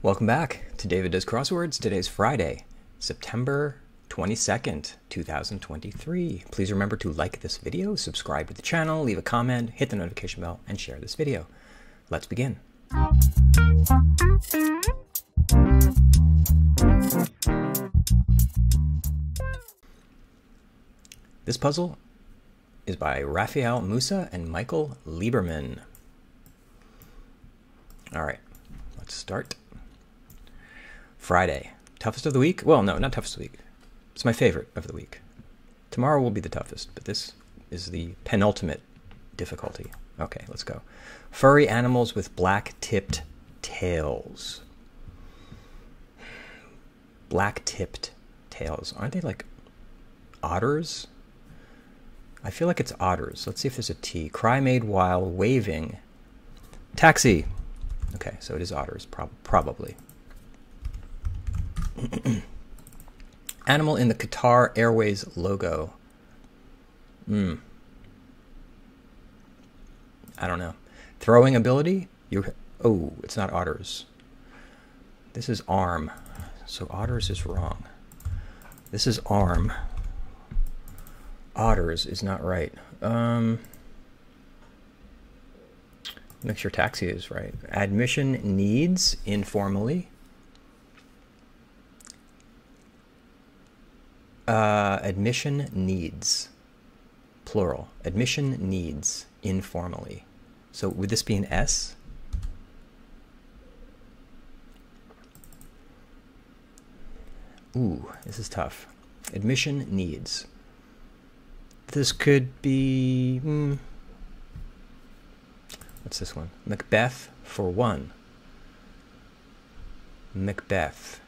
Welcome back to David Does Crosswords. Today's Friday, September 22nd, 2023. Please remember to like this video, subscribe to the channel, leave a comment, hit the notification bell, and share this video. Let's begin. This puzzle is by Rafael Musa and Michael Lieberman. All right, let's start. Friday. Toughest of the week? Well, no, not toughest of the week. It's my favorite of the week. Tomorrow will be the toughest, but this is the penultimate difficulty. Okay, let's go. Furry animals with black tipped tails. Black tipped tails. Aren't they like otters? I feel like it's otters. Let's see if there's a T. Cry made while waving. Taxi. Okay, so it is otters, prob- probably. Animal in the Qatar Airways logo. Hmm. I don't know. Throwing ability? You Oh, it's not otters. This is arm. So otters is wrong. This is arm. Otters is not right. Um Make sure taxi is right. Admission needs informally. Uh, admission needs, plural. Admission needs informally. So would this be an S? Ooh, this is tough. Admission needs. This could be. Hmm, what's this one? Macbeth for one. Macbeth.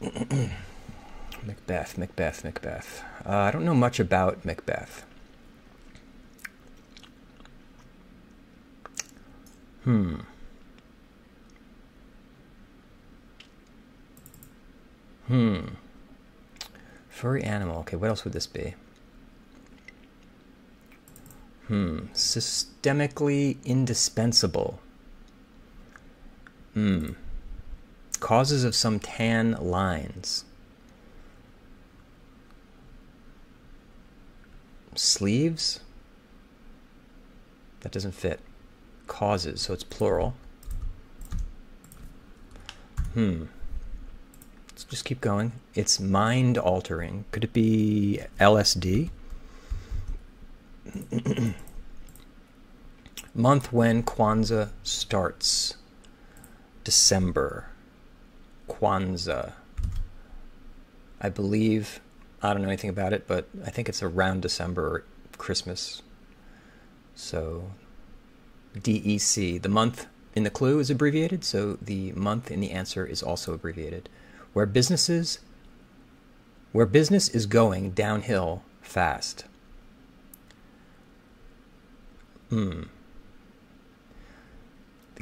Macbeth, Macbeth, Macbeth. Uh, I don't know much about Macbeth. Hmm. Hmm. Furry animal. Okay, what else would this be? Hmm. Systemically indispensable. Hmm. Causes of some tan lines. Sleeves? That doesn't fit. Causes, so it's plural. Hmm. Let's just keep going. It's mind altering. Could it be LSD? Month when Kwanzaa starts. December. Kwanzaa. I believe, I don't know anything about it, but I think it's around December or Christmas. So, DEC, the month in the clue is abbreviated, so the month in the answer is also abbreviated. Where businesses, where business is going downhill fast. Hmm.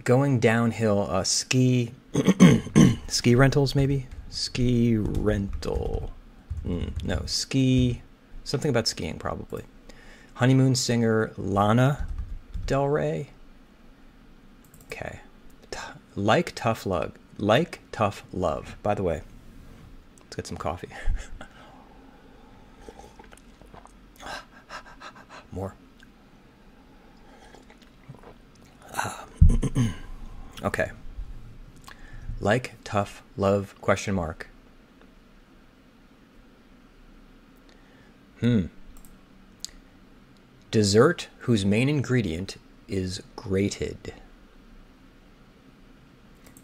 Going downhill, uh, ski ski rentals maybe? Ski rental. Mm, no ski something about skiing probably. Honeymoon singer lana del rey? Okay. T- like tough love like tough love. By the way let's get some coffee. More. Okay like tough love question mark. Hmm. Dessert whose main ingredient is grated.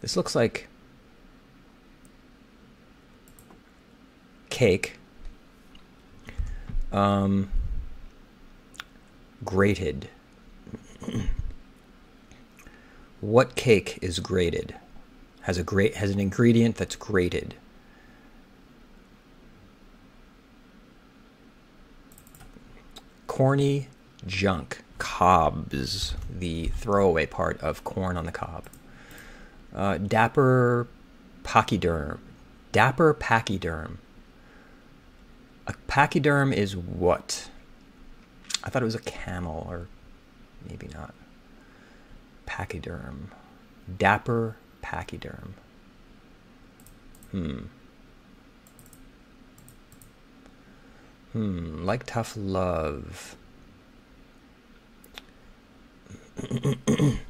This looks like cake. Um, grated. what cake is grated? Has a great has an ingredient that's grated. Corny junk cobs, the throwaway part of corn on the cob. Uh, dapper pachyderm, dapper pachyderm. A pachyderm is what? I thought it was a camel, or maybe not. pachyderm. Dapper pachyderm. Hmm. Hmm. Like tough love.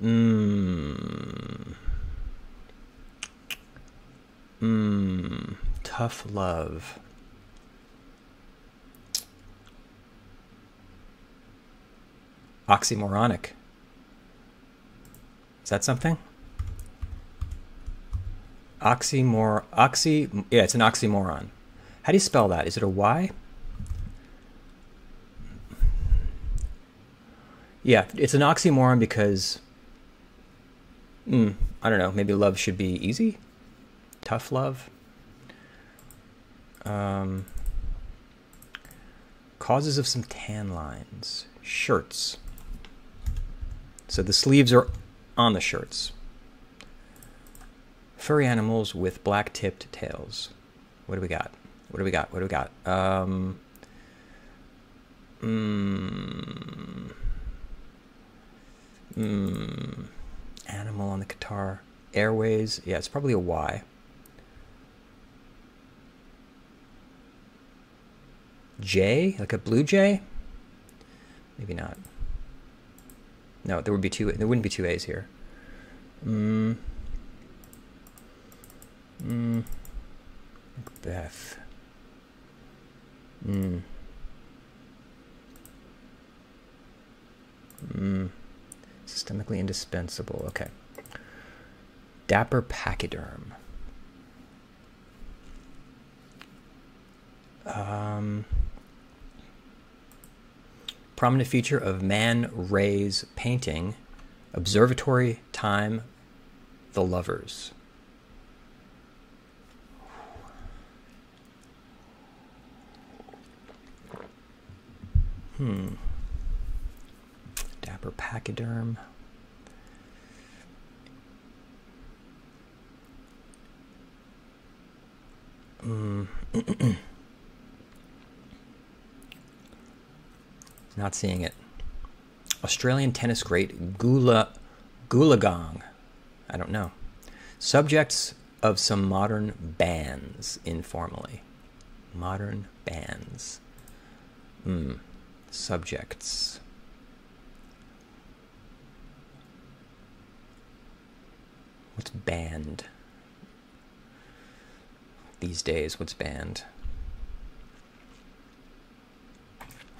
Hmm. Hmm. Tough love. Oxymoronic. Is that something? Oxymor oxy yeah, it's an oxymoron. How do you spell that? Is it a Y? Yeah, it's an oxymoron because mm, I don't know, maybe love should be easy? Tough love? Um, causes of some tan lines. Shirts. So the sleeves are on the shirts. Furry animals with black tipped tails. What do we got? What do we got? What do we got? Um, mm, mm, animal on the Qatar. Airways. Yeah, it's probably a Y. J? Like a blue jay? Maybe not. No, there would be two. There wouldn't be two A's here. Mm. Mm. Macbeth. Mm. Mm. Systemically indispensable. Okay. Dapper pachyderm. Um, prominent feature of Man Ray's painting, Observatory Time, The Lovers. Hmm. Dapper pachyderm. Hmm. Not seeing it. Australian tennis great Gula Goolagong. I don't know. Subjects of some modern bands informally. Modern bands. Hmm. Subjects. What's banned? These days, what's banned?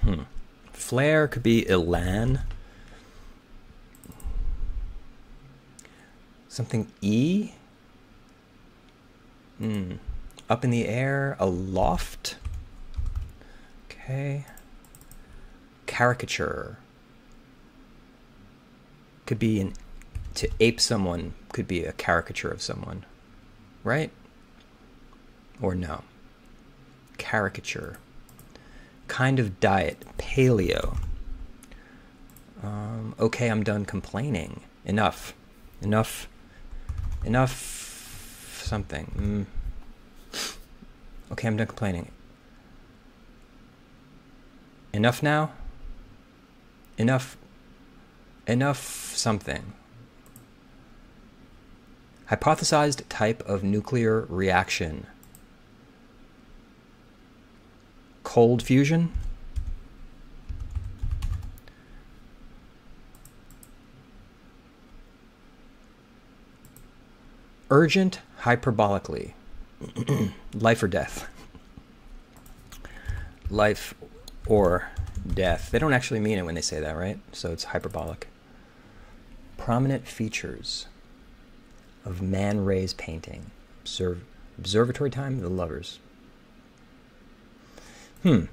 Hmm. Flare could be Elan. Something E? Hmm. Up in the air, aloft. Okay. Caricature. Could be an to ape someone could be a caricature of someone. Right? Or no. Caricature kind of diet? Paleo. Um, okay, I'm done complaining. Enough. Enough. Enough. Something. Mm. Okay, I'm done complaining. Enough now? Enough. Enough something. Hypothesized type of nuclear reaction cold fusion. Urgent hyperbolically. Life or death. Life or death. They don't actually mean it when they say that, right? So it's hyperbolic. Prominent features of Man Ray's painting. Observe, observatory time, the lovers. Hmm.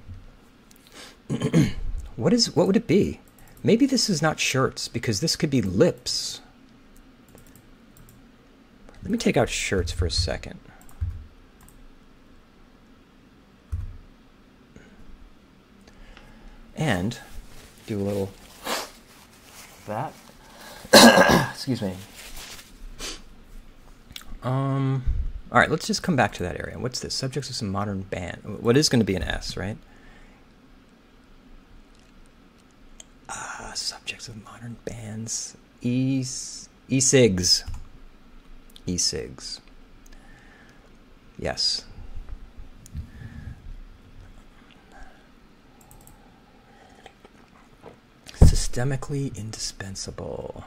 what is what would it be? Maybe this is not shirts because this could be lips. Let me take out shirts for a second. And do a little that. Excuse me. Um all right, let's just come back to that area. What's this? Subjects of some modern band. What is going to be an S, right? Uh, subjects of modern bands. E e-cigs. E-cigs. Yes. Systemically indispensable.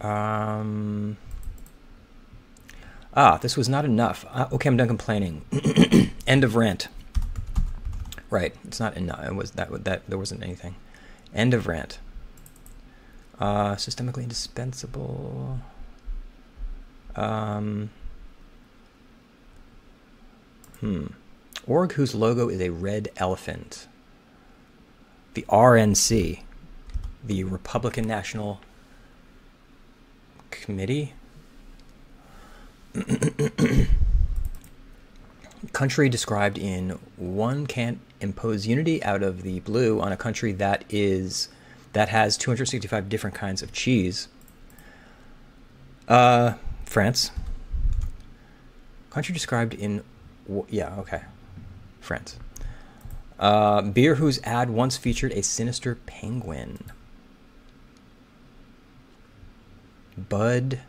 Um. Ah, this was not enough. Uh, okay, I'm done complaining. End of rant. Right, it's not enough. It was that that there wasn't anything. End of rant. Uh, systemically indispensable. Um. Hmm. Org whose logo is a red elephant. The RNC, the Republican National Committee. Country described in one can't impose unity out of the blue on a country that is that has 265 different kinds of cheese. Uh, France. Country described in yeah okay, France. Uh, beer whose ad once featured a sinister penguin. Bud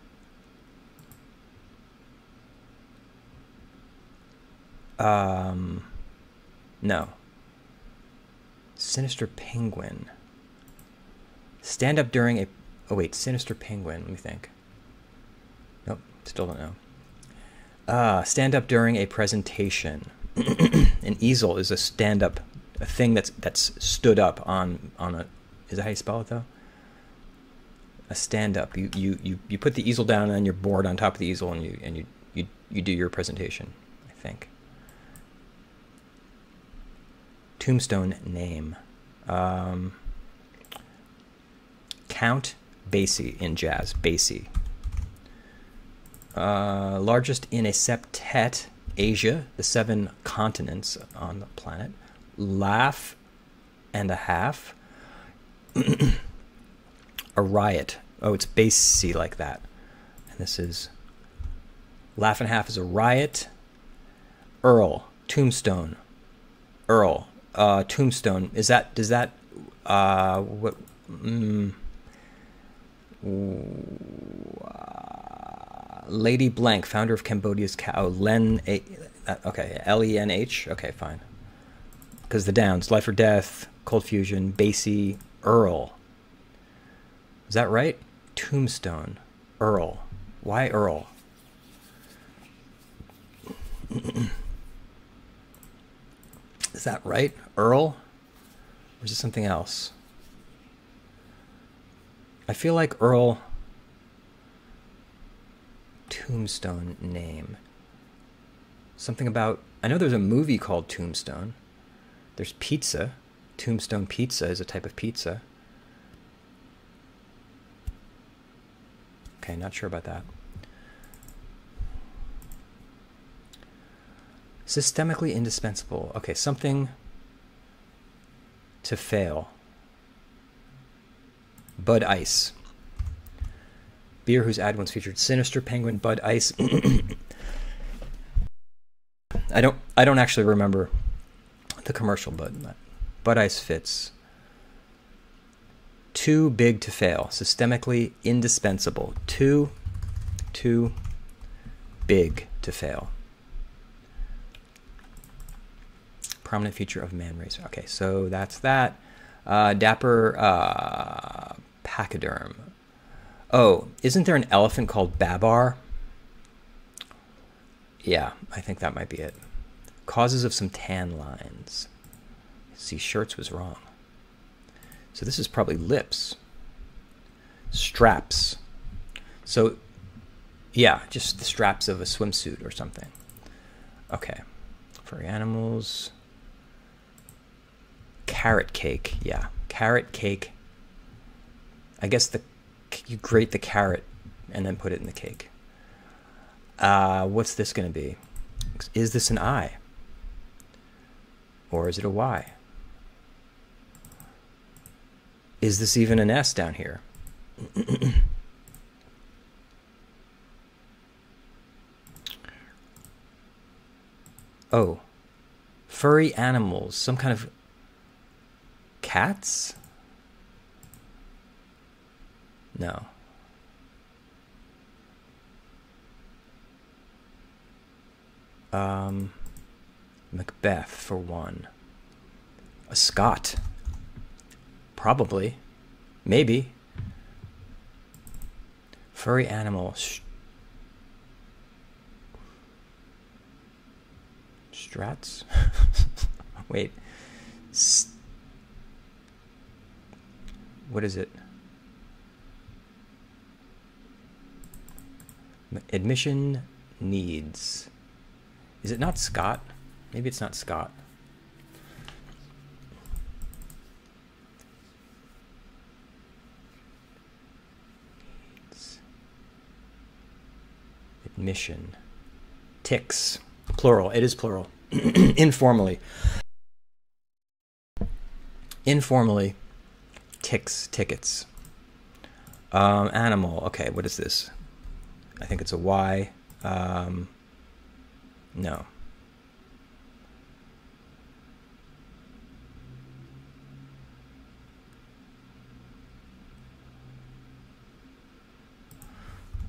Um, no. Sinister Penguin. Stand up during a. Oh, wait. Sinister Penguin. Let me think. Nope. Still don't know. Uh, stand up during a presentation. An easel is a stand up, a thing that's that's stood up on on a. Is that how you spell it though? A stand up. You you you you put the easel down and then you're board on top of the easel and you and you you you do your presentation. I think. Tombstone name. Um, Count Basie in jazz. Basie. Uh, largest in a septet, Asia, the seven continents on the planet. Laugh and a half. a riot. Oh, it's Basie like that. And this is Laugh and a half is a riot. Earl, Tombstone. Earl, uh, Tombstone. Is that does that uh, what? Mm, Lady Blank, founder of Cambodia's cow. Oh, Len. A, uh, okay, L E N H. Okay, fine. Because the Downs, Life or Death, Cold Fusion, Basie, Earl. Is that right? Tombstone, Earl. Why Earl? Is that right? Earl? Or is it something else? I feel like Earl Tombstone name. Something about I know there's a movie called Tombstone. There's pizza. Tombstone pizza is a type of pizza. Okay, not sure about that. Systemically indispensable. Okay, something to fail. Bud Ice. Beer whose ad once featured Sinister Penguin Bud Ice. I don't I don't actually remember the commercial, but Bud Ice fits. Too big to fail. Systemically indispensable. Too too big to fail. Prominent feature of man racer. Okay, so that's that. Uh, dapper uh, pachyderm. Oh, isn't there an elephant called Babar? Yeah, I think that might be it. Causes of some tan lines. See, shirts was wrong. So this is probably lips. Straps. So, yeah, just the straps of a swimsuit or something. Okay. Furry animals carrot cake. Yeah, carrot cake. I guess the you grate the carrot and then put it in the cake. Uh, what's this going to be? Is this an I? Or is it a Y? Is this even an S down here? oh, furry animals, some kind of Cats? No. Um, Macbeth for one. A Scot. Probably. Maybe. Furry animal. Strats? Wait. St what is it? Admission needs. Is it not Scot? Maybe it's not Scot. Admission. Ticks. Plural. It is plural. Informally. Informally. Ticks. Tickets. Um, animal. Okay, what is this? I think it's a Y. Um, no.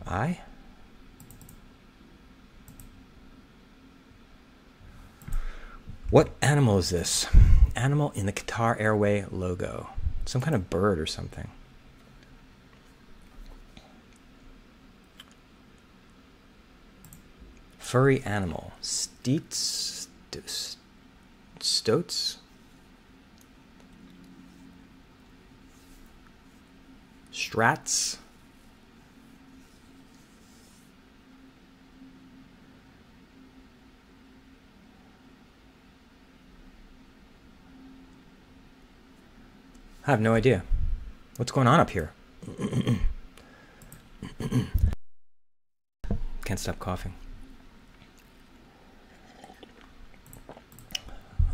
I? What animal is this? Animal in the Qatar Airway logo. Some kind of bird or something. Furry animal. Steets. Stoats? Strats? I have no idea. What's going on up here? Can't stop coughing.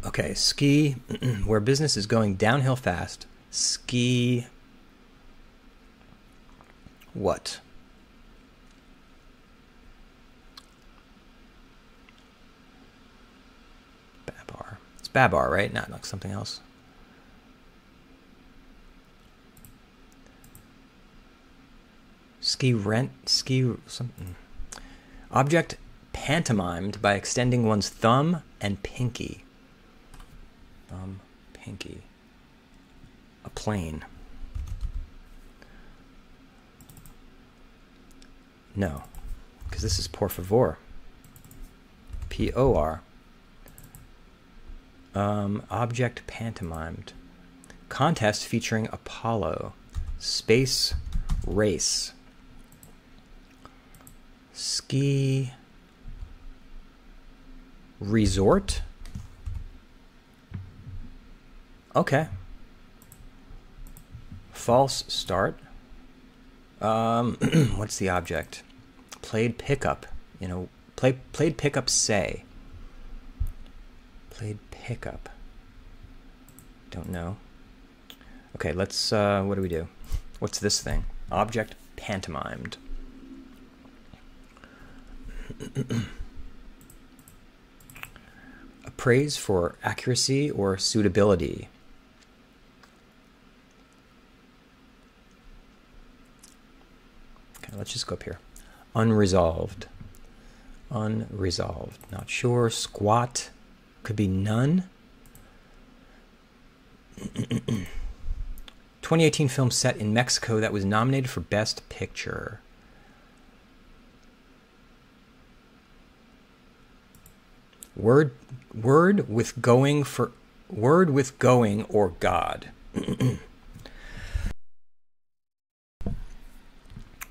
Okay, ski, where business is going downhill fast. Ski. What? Babar. It's Babar, right? Not like something else. Ski rent, ski something. Object pantomimed by extending one's thumb and pinky. Thumb, pinky. A plane. No, because this is por favor. P O R. Um, object pantomimed. Contest featuring Apollo. Space race. Ski resort. Okay. False start. Um, what's the object? Played pickup. You know, play played pickup. Say. Played pickup. Don't know. Okay, let's. Uh, what do we do? What's this thing? Object pantomimed. A praise for accuracy or suitability. Okay, let's just go up here. Unresolved. Unresolved. Not sure. Squat. Could be none. 2018 film set in Mexico that was nominated for Best Picture. Word word with going for word with going or God.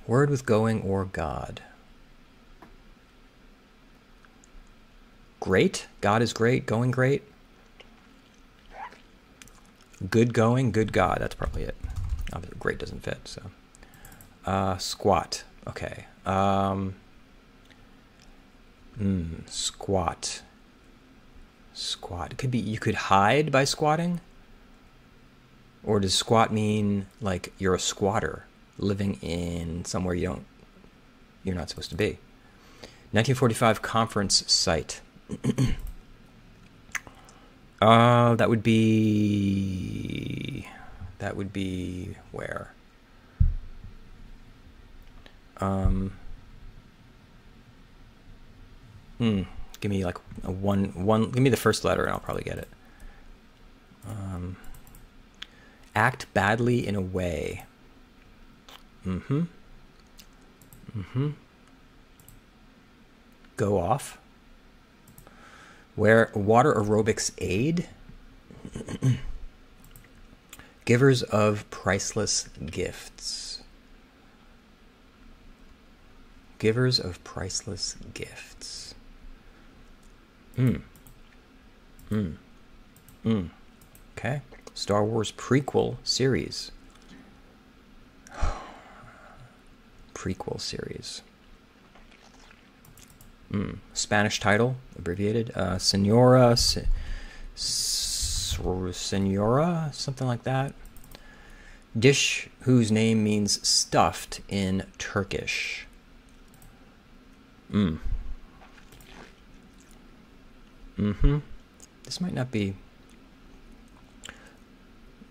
word with going or God. Great. God is great. Going great. Good going. Good God. That's probably it. Obviously, great doesn't fit. So, uh, squat. Okay. Um, mm, squat. Squat. It could be you could hide by squatting. Or does squat mean like you're a squatter living in somewhere you don't you're not supposed to be? 1945 conference site. uh, that would be That would be where? Um, hmm. Give me like a one one. Give me the first letter, and I'll probably get it. Um, act badly in a way. Mm-hmm. Mm-hmm. Go off. Where water aerobics aid. Givers of priceless gifts. Givers of priceless gifts. Hmm. Hmm. Hmm. Okay. Star Wars prequel series. prequel series. Mm. Spanish title, abbreviated. Uh, Senora, se, Senora, something like that. Dish whose name means stuffed in Turkish. Mm. Mm-hmm. This might not be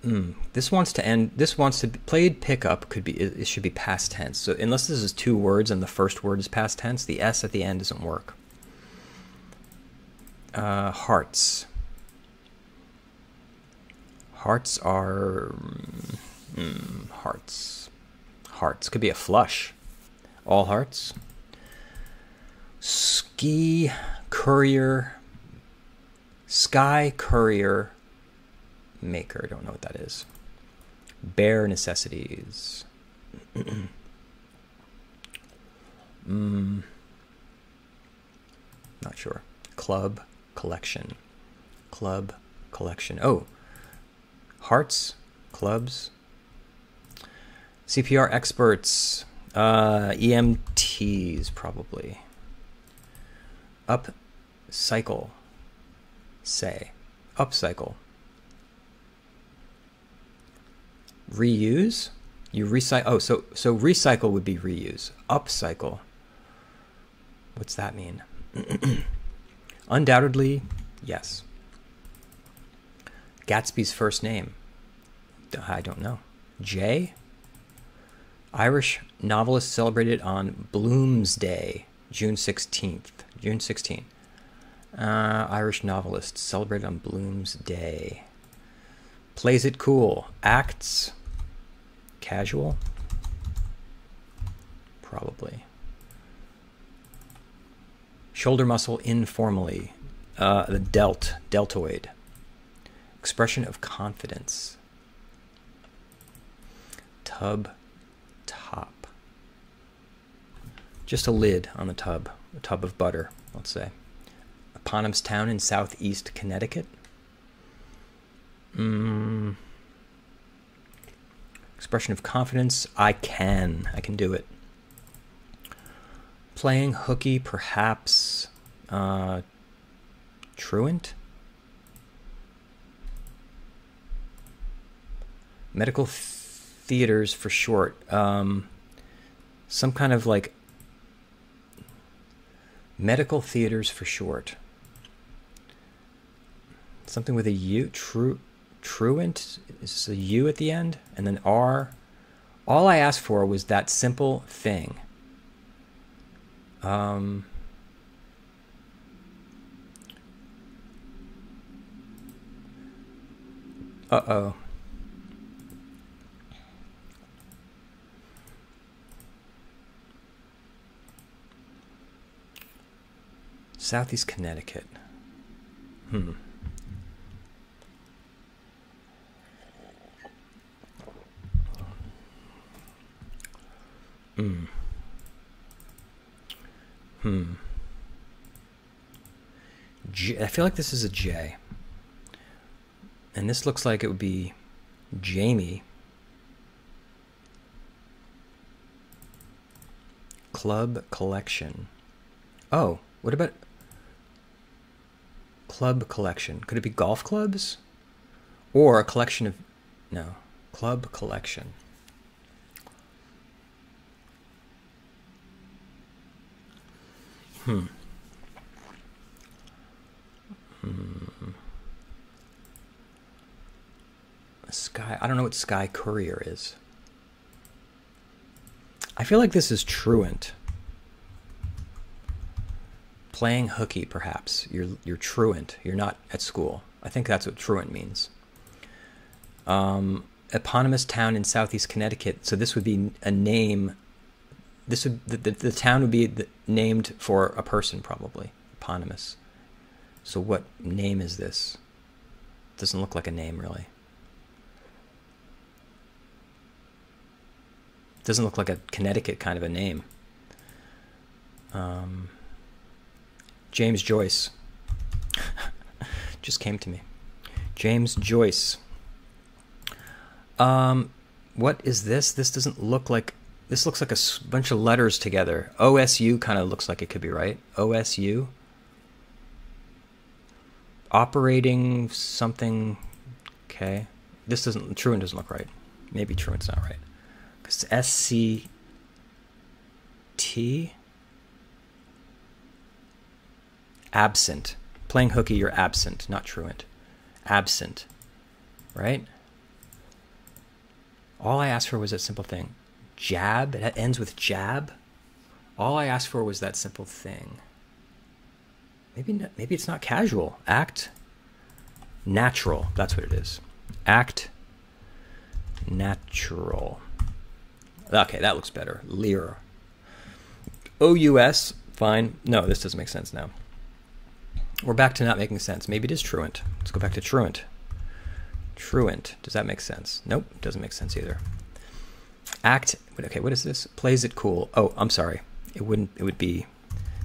Mm, this wants to end. This wants to be played pickup. Could be. It, it, should be past tense. So unless this is two words and the first word is past tense, the s at the end doesn't work. Uh, hearts. Hearts are mm, hearts. Hearts could be a flush. All hearts. Sky courier. Sky courier maker. I Don't know what that is. Bare necessities. mm, not sure. Club collection. Club collection. Oh, hearts, clubs. CPR experts. Uh, EMTs, probably. Up cycle. Say. Upcycle. reuse? You recycle oh so so recycle would be reuse. Upcycle. What's that mean? Undoubtedly yes. Gatsby's first name. I don't know. Jay irish novelist celebrated on bloomsday june 16th june 16th uh, irish novelist celebrated on bloomsday plays it cool acts Casual? Probably. Shoulder muscle informally. Uh, the delt, deltoid. Expression of confidence. Tub, top. Just a lid on the tub, a tub of butter, let's say. Town in southeast Connecticut. Mm, Expression of confidence. I can. I can do it. Playing hooky, perhaps. Uh, truant? Medical theaters for short. Um, some kind of like medical theaters for short. Something with a U. True truant is a U at the end, and then R. All I asked for was that simple thing. Um, uh oh. Southeast Connecticut. Hmm. Hmm. Hmm. J- I feel like this is a J. And this looks like it would be Jamie. Club collection. Oh, what about club collection? Could it be golf clubs? Or a collection of. No. Club collection. Hmm. Sky. I don't know what Sky Courier is. I feel like this is truant. Playing hooky, perhaps. You're you're truant. You're not at school. I think that's what truant means. Um, eponymous town in southeast Connecticut. So this would be a name. This would the, the, the town would be the, named for a person, probably eponymous. So what name is this? Doesn't look like a name really. Doesn't look like a Connecticut kind of a name. Um, James Joyce. Just came to me. James Joyce. Um, what is this? This doesn't look like. This looks like a bunch of letters together. OSU kind of looks like it could be right. OSU. Operating something. Okay. This doesn't. Truant doesn't look right. Maybe Truant's not right. Because SCT. Absent. Playing hooky, you're absent, not truant. Absent. Right? All I asked for was that simple thing. Jab, it ends with jab. All I asked for was that simple thing. Maybe not, maybe it's not casual. Act natural. That's what it is. Act natural. Okay, that looks better. Lear. OUS, fine. No, this doesn't make sense now. We're back to not making sense. Maybe it is truant. Let's go back to truant. Truant. Does that make sense? Nope, doesn't make sense either. Act. Okay, what is this? Plays it cool. Oh, I'm sorry. It wouldn't. It would be.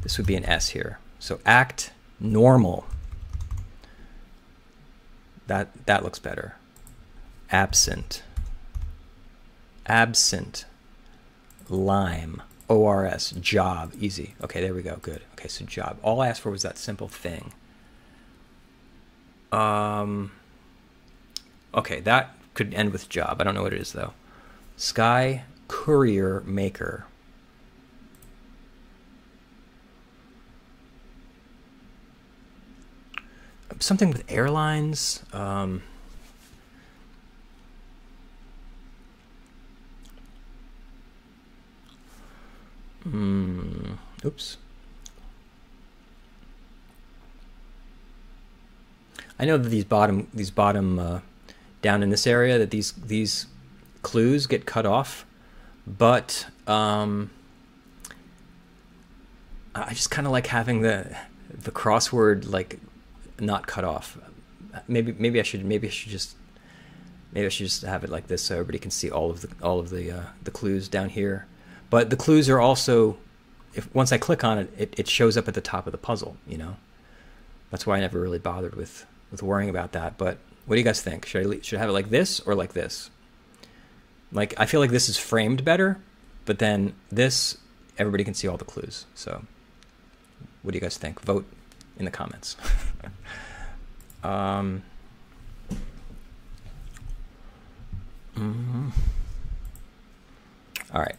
This would be an S here. So act normal. That that looks better. Absent. Absent. Lime. ORS. Job. Easy. Okay, there we go. Good. Okay, so job. All I asked for was that simple thing. Um. Okay, that could end with job. I don't know what it is though. Sky Courier Maker. Something with airlines. Um, hmm. Oops. I know that these bottom these bottom uh, down in this area that these these clues get cut off, but um, I just kind of like having the the crossword like not cut off. Maybe maybe I should maybe I should just maybe I should just have it like this so everybody can see all of the all of the uh, the clues down here. But the clues are also if once I click on it, it, it shows up at the top of the puzzle. You know, that's why I never really bothered with with worrying about that. But what do you guys think? Should I should I have it like this or like this? Like I feel like this is framed better, but then this everybody can see all the clues. So what do you guys think? Vote in the comments. um, mm-hmm. All right.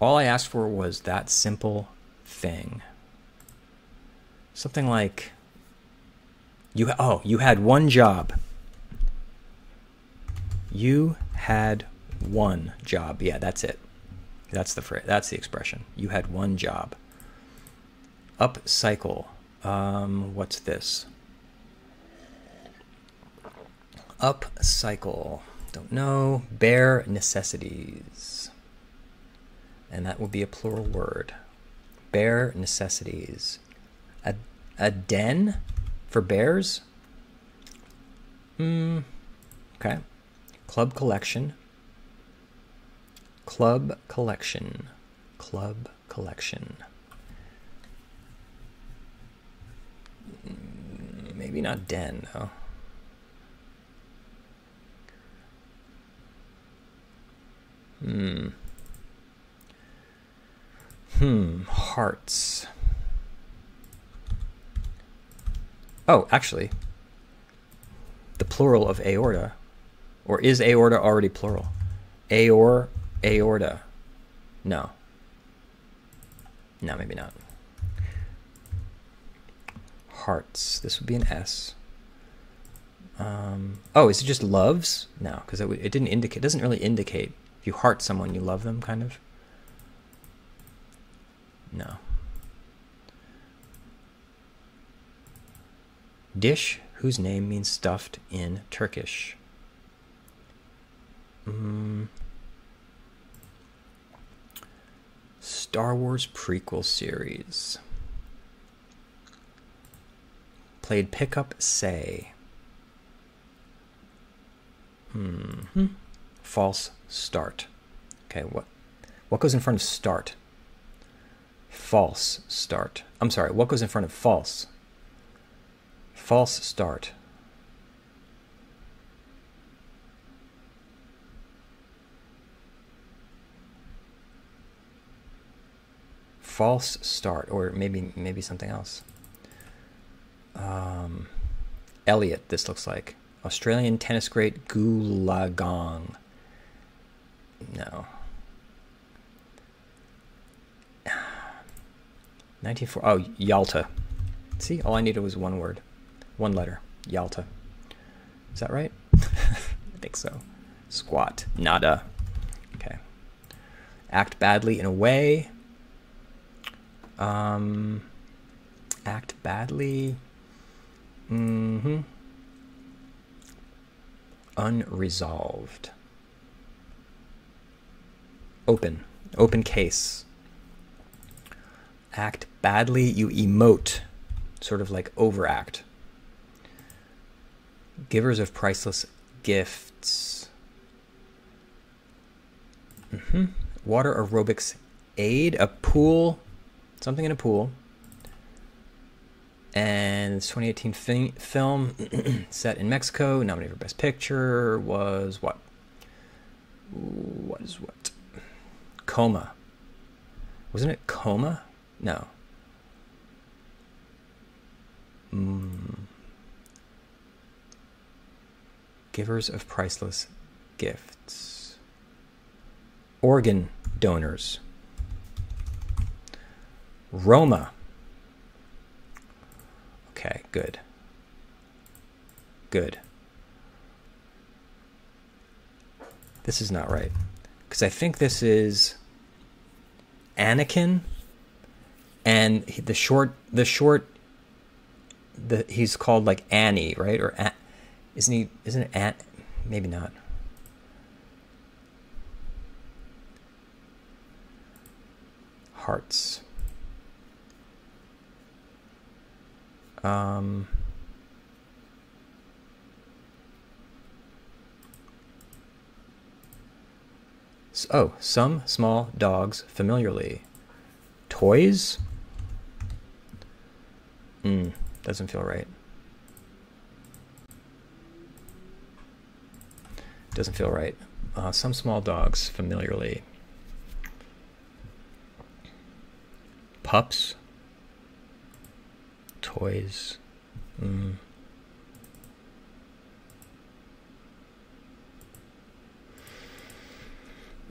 All I asked for was that simple thing. Something like you oh, you had one job. You had one job. Yeah, that's it. That's the phrase. That's the expression. You had one job. Up cycle. Um, what's this? Up cycle. Don't know. Bare necessities. And that will be a plural word. Bare necessities. A, a den? For bears? Hmm. Okay. Club collection. Club collection. Club collection. Hmm, maybe not den, though. Hmm. Hmm. Hearts. Oh, actually, the plural of aorta, or is aorta already plural? Aor, aorta. No. No, maybe not. Hearts. This would be an S. Um, oh, is it just loves? No, because it, it didn't indicate. Doesn't really indicate if you heart someone, you love them, kind of. No. Dish whose name means stuffed in Turkish. Mm. Star Wars prequel series. Played pickup say. Hmm. False start. Okay, what what goes in front of start? False start. I'm sorry, what goes in front of false? False start. False start, or maybe maybe something else. Um, Elliot, this looks like Australian tennis great Goolagong. No. 1940. Oh, Yalta. See, all I needed was one word, one letter. Yalta. Is that right? I think so. Squat. Nada. Okay. Act badly in a way. Um, act badly. Mm-hmm. Unresolved. Open. Open case. Act badly, you emote. Sort of like overact. Givers of priceless gifts. Mm-hmm. Water aerobics aid, a pool, something in a pool. And this 2018 fi- film set in Mexico, nominated for Best Picture, was what? What is what? Coma. Wasn't it Coma? No. Mm. Givers of priceless gifts. Organ donors. Roma. Okay, good. Good. This is not right. Because I think this is Anakin and the short the short the he's called like Annie, right? Or A, isn't he isn't it An, maybe not. Hearts. Um, oh, some small dogs familiarly. Toys? Hmm, doesn't feel right. Doesn't feel right. Uh, some small dogs familiarly. Pups? Toys. Mm.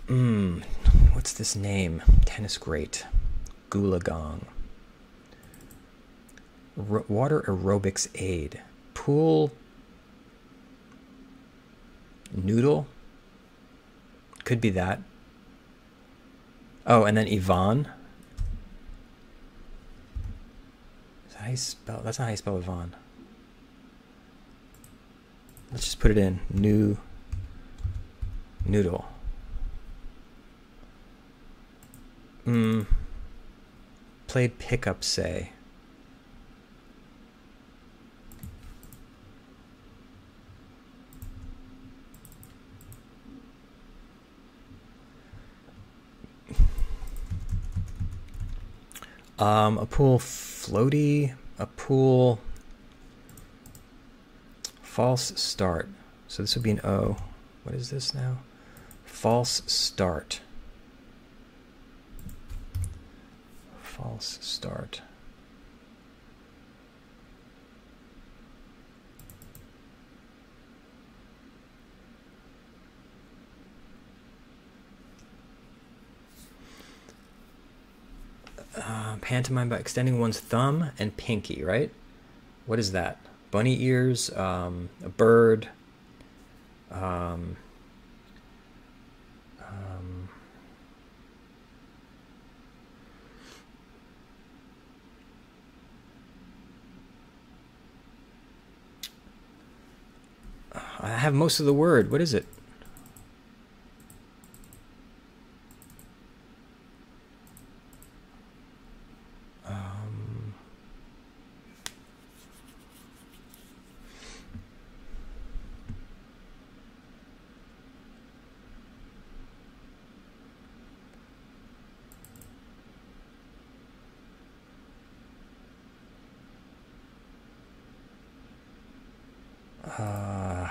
Mm. What's this name? Tennis great. Goolagong. R- water aerobics aid. Pool. Noodle. Could be that. Oh, and then Yvonne. how you spell? That's not how you spell Yvonne. Let's just put it in. New noodle. Hmm. Played pickup say. Um, a pool floaty, a pool, false start. So this would be an O. What is this now? False start. False start. Uh, pantomime by extending one's thumb and pinky, right? What is that? bunny ears, um, a bird. Um, um, I have most of the word. What is it? Um, uh,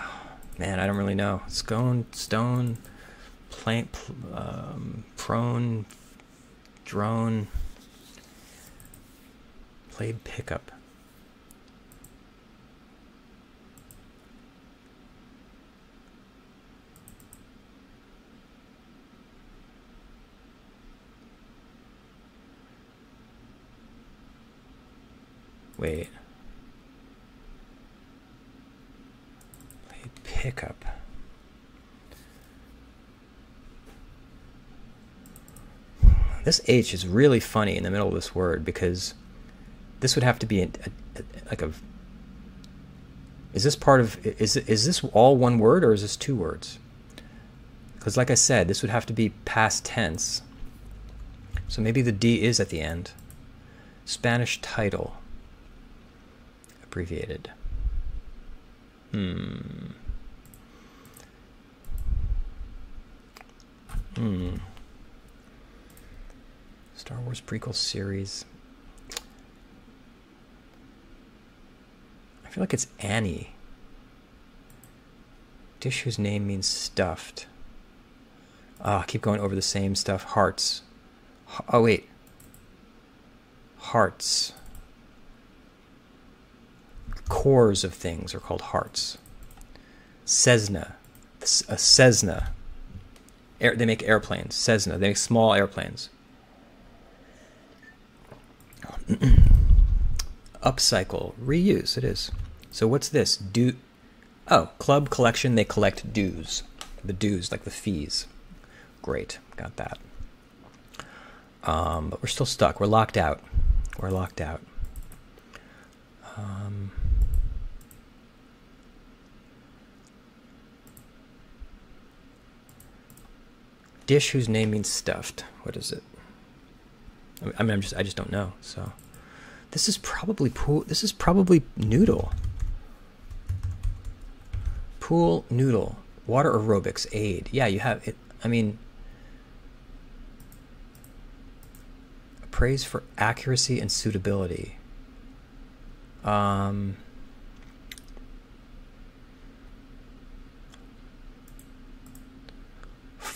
man, I don't really know. Scone, stone, plant, um, prone, drone, played pickup. Wait. Pickup. This H is really funny in the middle of this word because this would have to be a, a, like a. Is this part of is is this all one word or is this two words? Because like I said, this would have to be past tense. So maybe the D is at the end. Spanish title. Abbreviated. Hmm. Hmm. Star Wars prequel series. I feel like it's Annie. Dish whose name means stuffed. Ah, keep going over the same stuff. Hearts. Oh, wait. Hearts. Cores of things are called hearts. Cessna. A Cessna. Air, they make airplanes. Cessna. They make small airplanes. Upcycle. Reuse. It is. So what's this? Do. Oh, club collection. They collect dues. The dues, like the fees. Great. Got that. Um, but we're still stuck. We're locked out. We're locked out. Um, dish whose name means stuffed. What is it? I mean, I'm just I just don't know. So this is probably pool. This is probably noodle. Pool noodle. Water aerobics aid. Yeah, you have it. I mean, praise for accuracy and suitability. Um,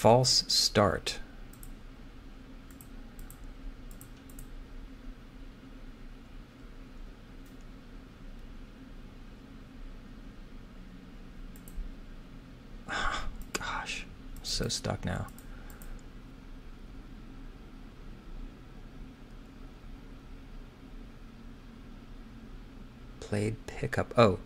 false start. Gosh, I'm so stuck now. Played pickup. Oh.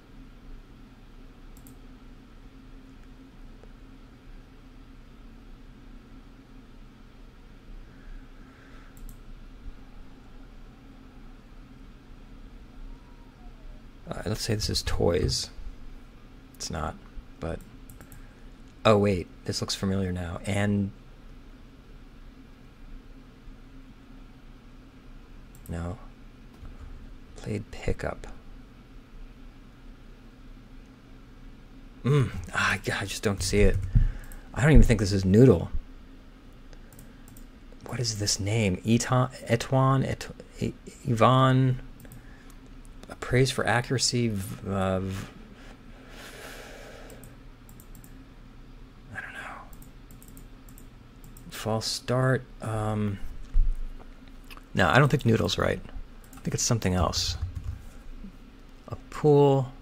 Uh, let's say this is toys. It's not, but. Oh, wait. This looks familiar now. And. No. Played pickup. Mm, ah, I just don't see it. I don't even think this is Noodle. What is this name? Eton, Etwan, Et, Yvonne. Praise for accuracy. Uh, I don't know. False start. Um, no, I don't think Noodle's right. I think it's something else. A pool.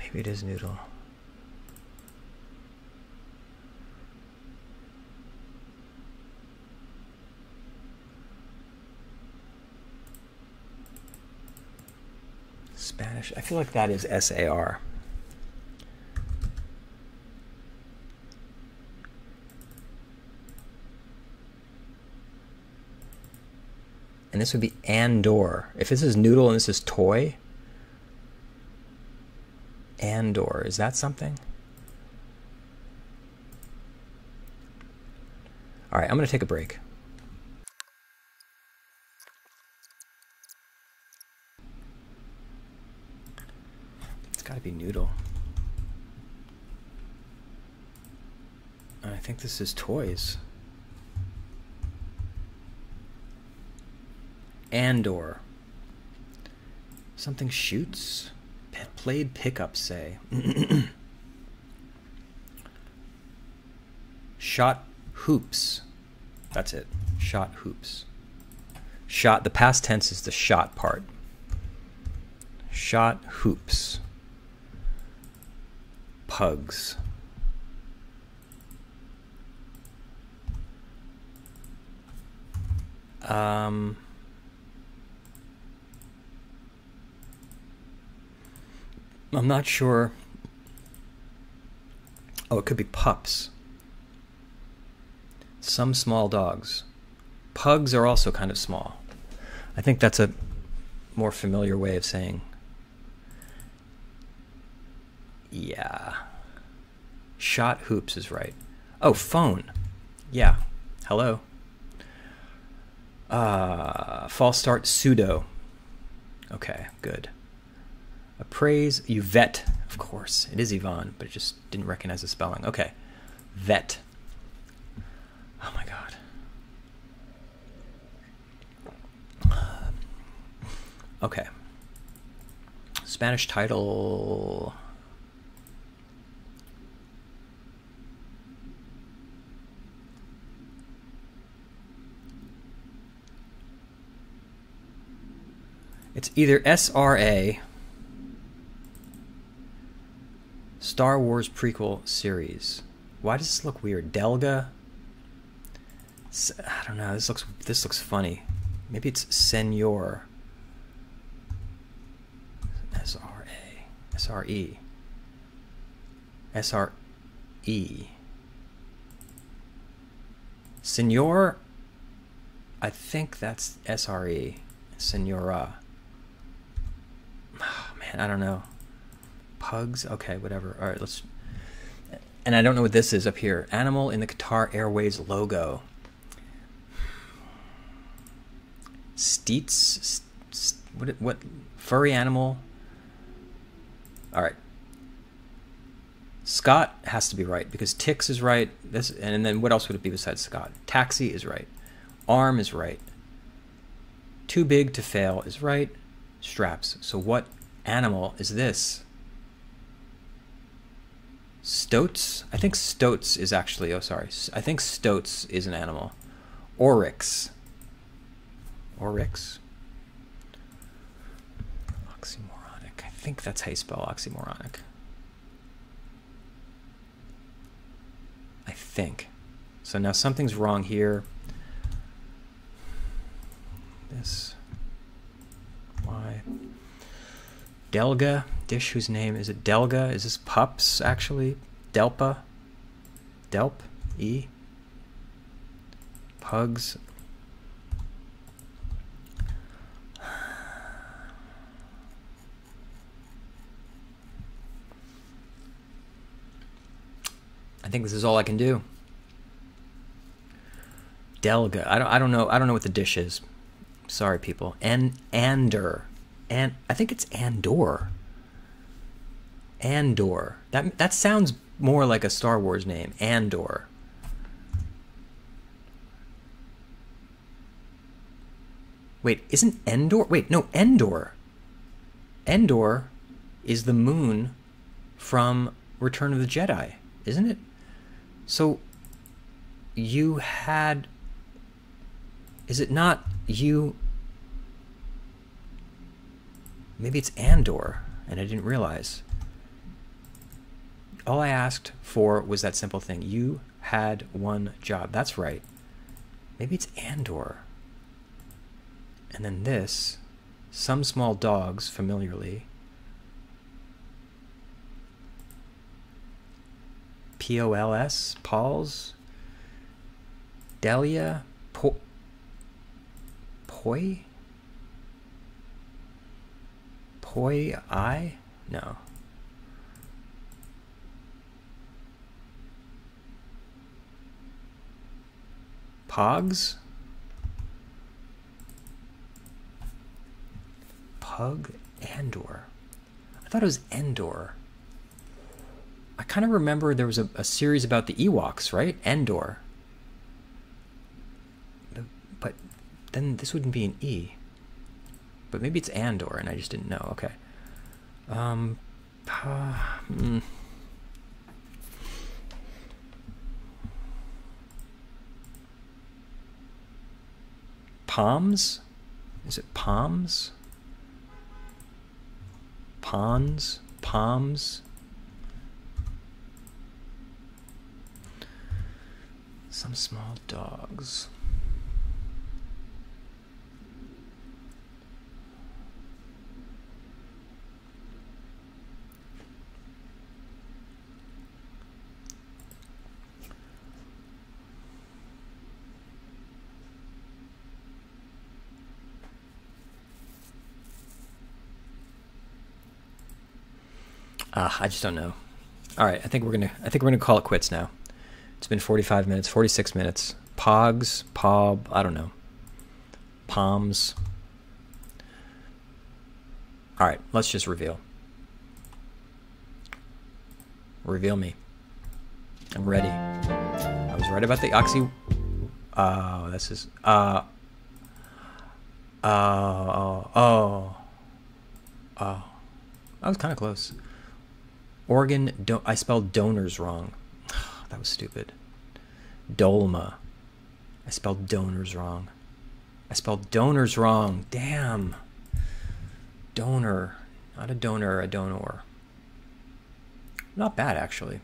Maybe it is noodle. Spanish. I feel like that is S A R. And this would be Andor. If this is noodle and this is toy, Andor, is that something? All right, I'm going to take a break. It's got to be noodle. I think this is toys. Andor. Something shoots. P- played pickup, say. Shot hoops. That's it. Shot hoops. Shot, the past tense is the shot part. Shot hoops. Pugs. Um, I'm not sure. Oh, it could be pups. Some small dogs. Pugs are also kind of small. I think that's a more familiar way of saying. Yeah. Shot hoops is right. Oh, phone. Yeah. Hello. Uh, false start pseudo. Okay, good. Appraise, you vet, of course. It is Yvonne, but it just didn't recognize the spelling. Okay. Vet. Oh my god. Okay. Spanish title. It's either SRA, Star Wars prequel series. Why does this look weird? Delga? I don't know. This looks this looks funny. Maybe it's Senor. S R A S R E S R E Senor. I think that's S R E Senora. Oh, man, I don't know. Pugs. Okay, whatever. All right, let's. And I don't know what this is up here. Animal in the Qatar Airways logo. Steets, st- what, what, furry animal? All right. Scot has to be right because Tix is right. This, and then what else would it be besides Scot? Taxi is right. Arm is right. Too big to fail is right. Straps. So what animal is this? Stoats? I think stoats is actually, oh sorry. I think stoats is an animal. Oryx. Oryx? Oxymoronic. I think that's how you spell oxymoronic. I think. So now something's wrong here. This. Delga, dish whose name is it Delga? Is this pups actually? Delpa? Delp? E? Pugs? I think this is all I can do. Delga. I don't I don't know I don't know what the dish is. Sorry people. And Ander. And I think it's Andor. Andor. That that sounds more like a Star Wars name. Andor. Wait, isn't Endor? Wait, no, Endor. Endor is the moon from Return of the Jedi, isn't it? So you had is it not you Maybe it's Andor, and I didn't realize. All I asked for was that simple thing. You had one job. That's right. Maybe it's Andor. And then this, some small dogs familiarly. POLS, Paul's, Delia, po Poi? Poi I? No. Pogs? Pug Andor. I thought it was Endor. I kind of remember there was a, a, series about the Ewoks, right? Endor. But then this wouldn't be an E. But maybe it's Andor, and I just didn't know. Okay. Um. Uh, mm. Palms? Is it palms? Ponds? Palms? Some small dogs. Uh, I just don't know. All right, I think we're gonna. I think we're gonna call it quits now. It's been 45 minutes, 46 minutes. Pogs, Pob, I don't know. Palms. All right, let's just reveal. Reveal me. I'm ready. I was right about the oxy. Oh, this is. Uh. Oh, oh, oh. I was kind of close. Organ, do- I spelled donors wrong. that was stupid. Dolma. I spelled donors wrong. I spelled donors wrong. Damn. Donor. Not a donor, a donor. Not bad, actually.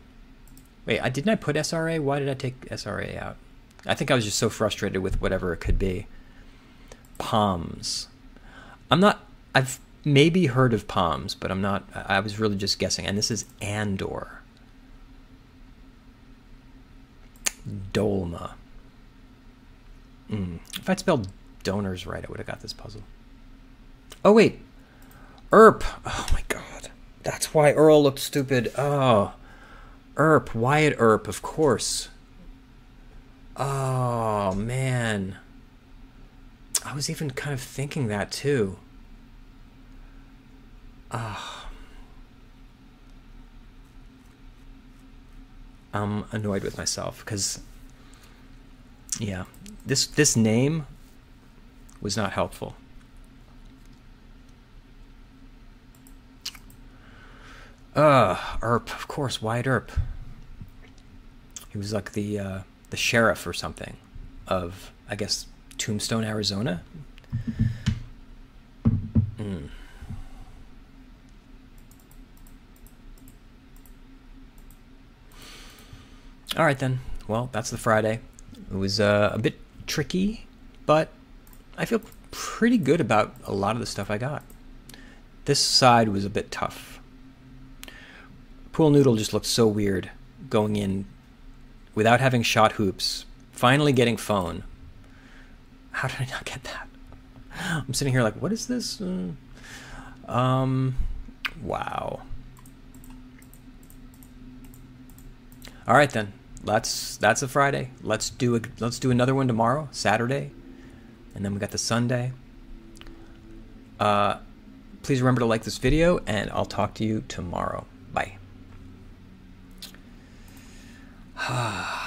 Wait, I didn't I put SRA? Why did I take SRA out? I think I was just so frustrated with whatever it could be. Palms. I'm not. I've maybe heard of palms, but I'm not. I was really just guessing. And this is Andor. Dolma. Mm. If I'd spelled donors right, I would have got this puzzle. Oh, wait. ERP. Oh, my God. That's why Earl looked stupid. Oh. Earp. Wyatt Earp, of course. Oh, man. I was even kind of thinking that, too. Ah. I'm annoyed with myself because, yeah, this this name was not helpful. Uh, Earp, of course, Wyatt Earp. He was like the uh, the sheriff or something of, I guess, Tombstone, Arizona. Mm. All right, then. Well, that's the Friday. It was uh, a bit tricky, but I feel pretty good about a lot of the stuff I got. This side was a bit tough. Pool Noodle just looked so weird going in without having shot hoops, finally getting phone. How did I not get that? I'm sitting here like, what is this? Uh, um, wow. All right then let's that's a Friday. Let's do a, let's do another one tomorrow, Saturday, and then we got the Sunday. Uh, please remember to like this video, and I'll talk to you tomorrow. Bye.